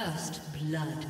First blood.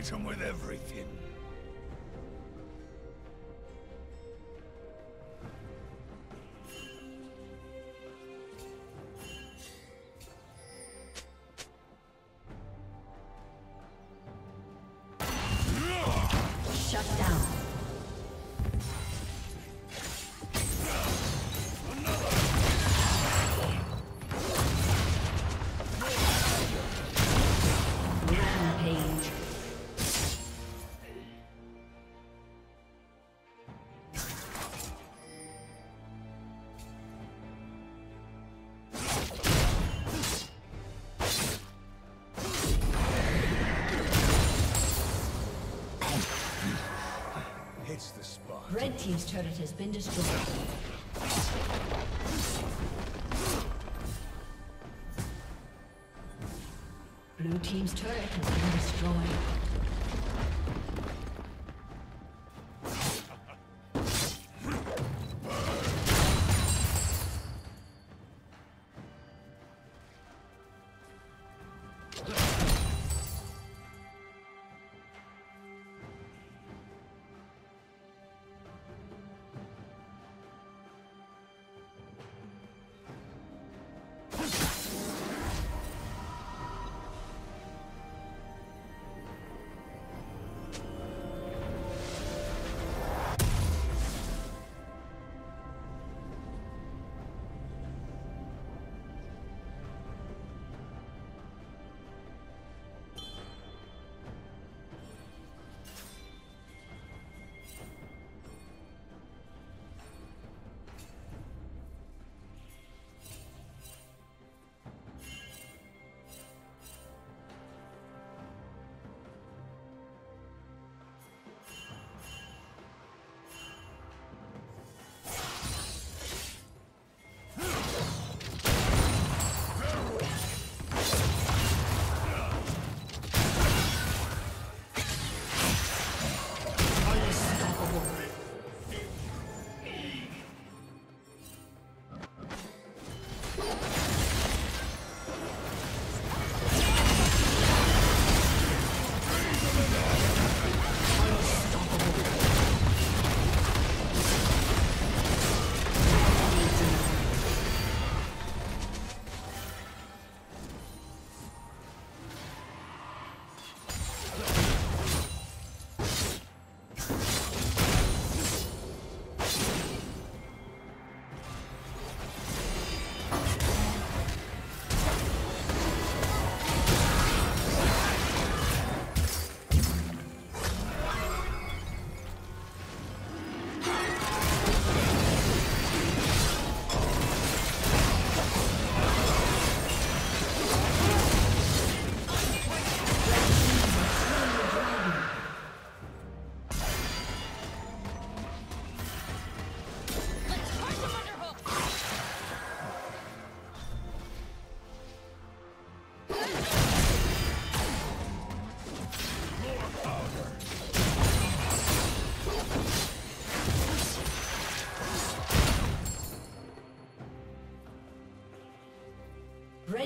Hit him with everything. Red Team's turret has been destroyed. Blue Team's turret has been destroyed.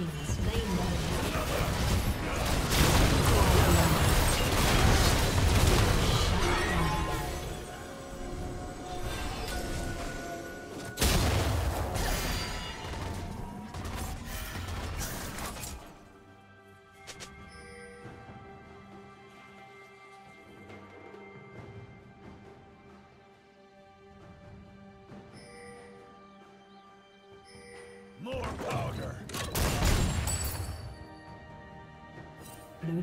More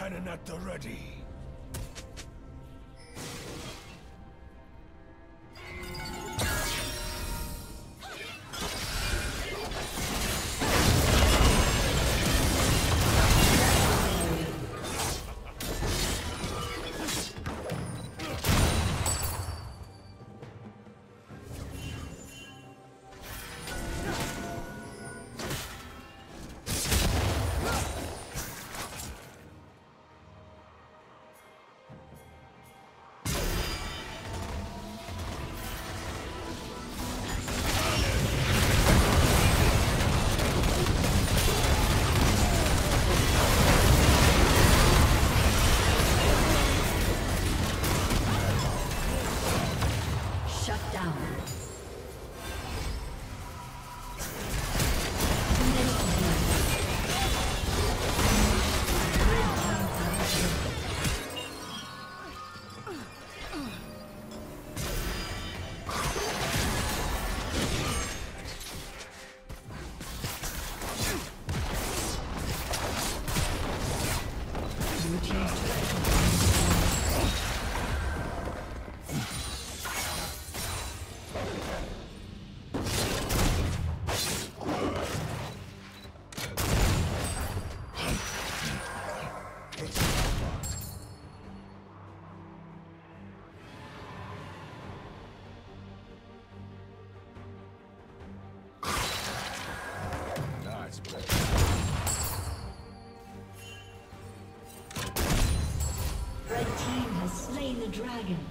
Cannon at the ready. Dragon.